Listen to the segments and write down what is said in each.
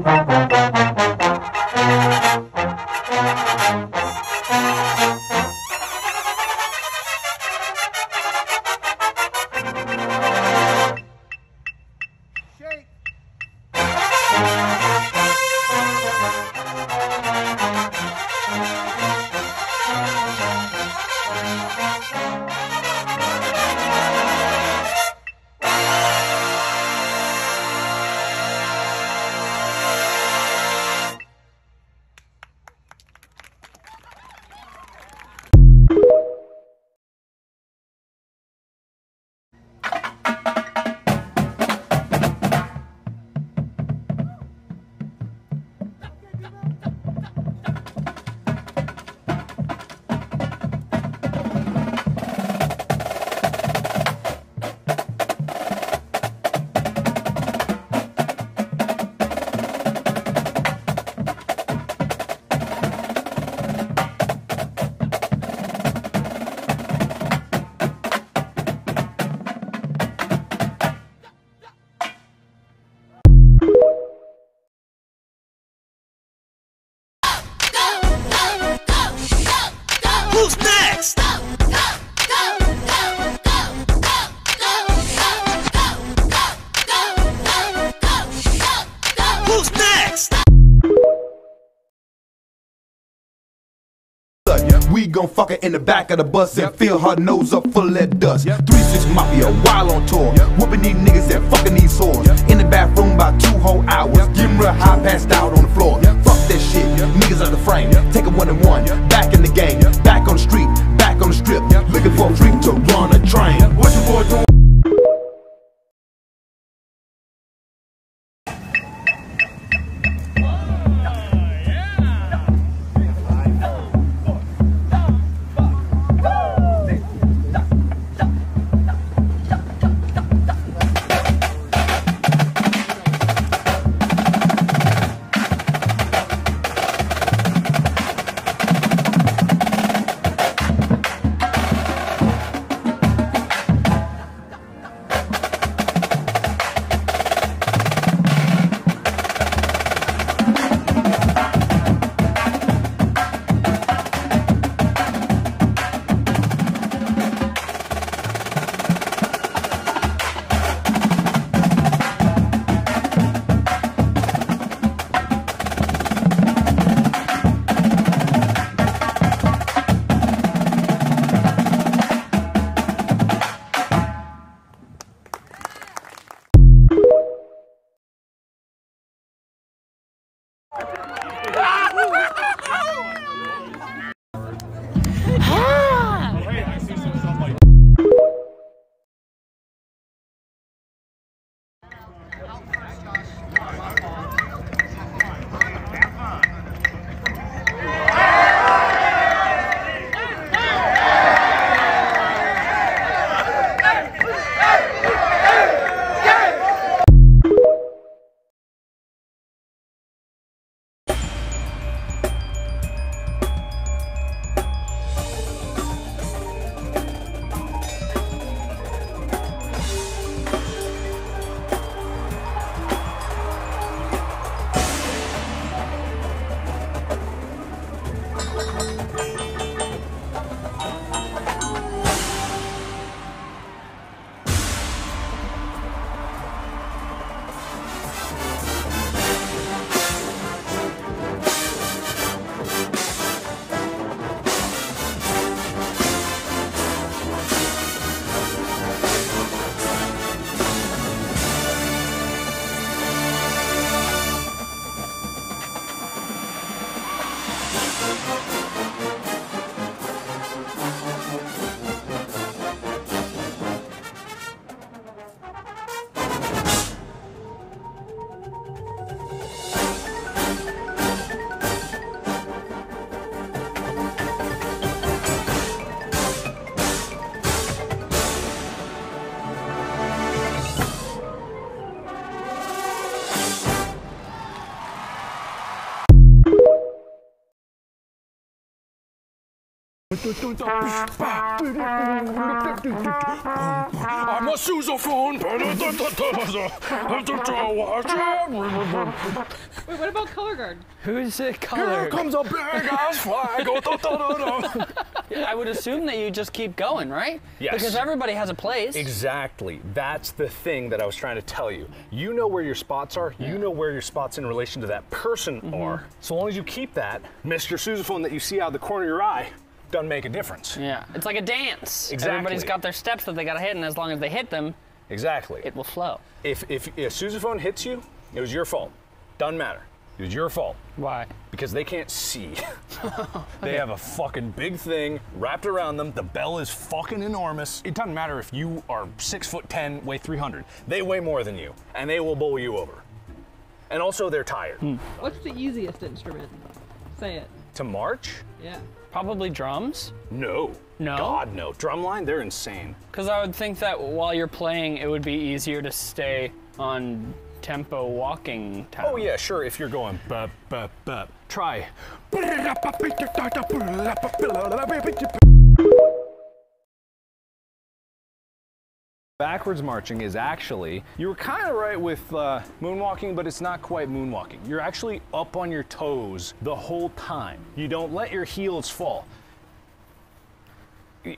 Next? We gon' fuck her in the back of the bus and fill her nose up full of that dust. 3-6 Mafia, while on tour. Whooping these niggas and fucking these whores. In the bathroom by two whole hours. Getting real high, passed out on the floor. Fuck that shit, niggas out the frame. Take a one and one, back in the game. Back on the street, back on the strip. Looking for a freak to run a train. What you boy doing? I'm a sousaphone. Wait, what about color guard? Who's it Here color? comes a big ass flag. Oh. I would assume that you just keep going, right? Yes. Because everybody has a place. Exactly. That's the thing that I was trying to tell you. You know where your spots are. You know where your spots in relation to that person Mm-hmm. are. So long as you keep that, Mr. Sousaphone that you see out of the corner of your eye doesn't make a difference. Yeah, it's like a dance. Exactly. Everybody's got their steps that they gotta hit, and as long as they hit them, Exactly. it will flow. if, if a sousaphone hits you, it was your fault. Doesn't matter. It was your fault. Why? because they can't see. they have a fucking big thing wrapped around them. The bell is fucking enormous. It doesn't matter if you are six foot ten, weigh 300. They weigh more than you, and they will bowl you over. And also, they're tired. Hmm. What's the easiest instrument? Say it. To march? Yeah. Probably drums. No. No? God, no. Drumline, they're insane. Because I would think that while you're playing, it would be easier to stay on tempo walking time. Oh yeah, sure. If you're going bup bup bup, try. Backwards marching is actually, you were kind of right with uh, moonwalking, but it's not quite moonwalking. You're actually up on your toes the whole time. You don't let your heels fall.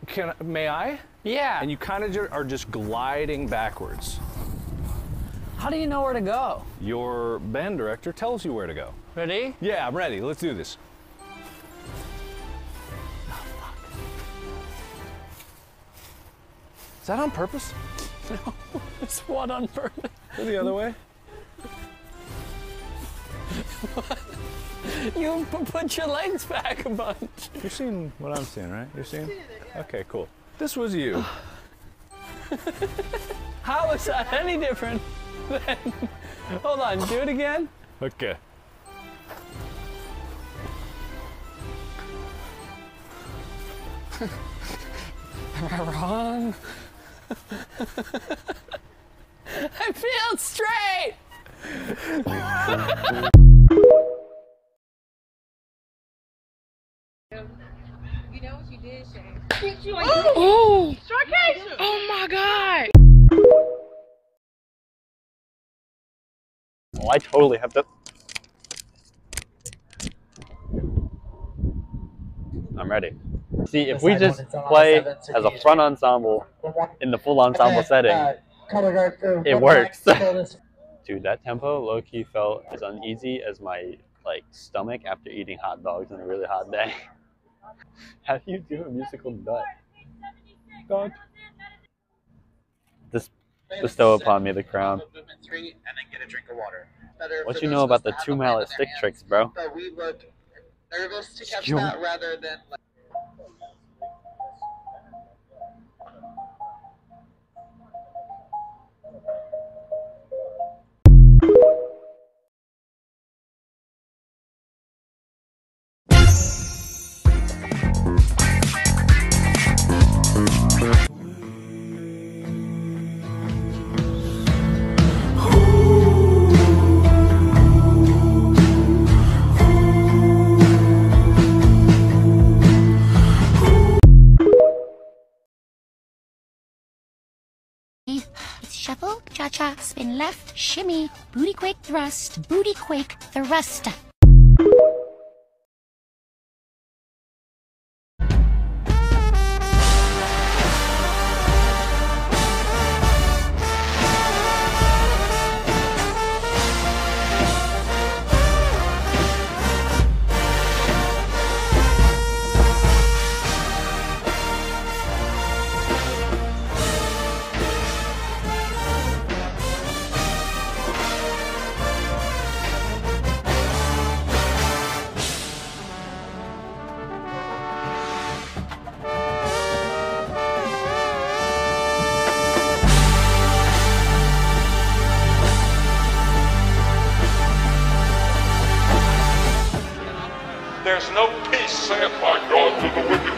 Can, may I? Yeah. And you kind of are just gliding backwards. How do you know where to go? Your band director tells you where to go. Ready? Yeah, I'm ready. Let's do this. Is that on purpose? No, it's one on purpose. Go the other way? What? You p- put your legs back a bunch. You're seeing what I'm seeing, right? You're seeing? Okay, cool. This was you. How is that any different than. Hold on, do it again. Okay. Am I wrong? I feel straight! You know what you did, Shane? Oh, my God. Oh, I totally have to. I'm ready. See, if we just play as a front ensemble in the full ensemble setting, it works. Dude, that tempo low key felt as uneasy as my like stomach after eating hot dogs on a really hot day. How do you do a musical nut? God. Just bestow upon me the crown. Movement three, and then get a drink of water. What you know about the two mallet stick tricks, bro? But we look nervous to catch that rather than like. Shuffle, cha cha, spin left, shimmy, booty quake thrust, booty quake thrust. There's no peace, saith my God, to the wicked.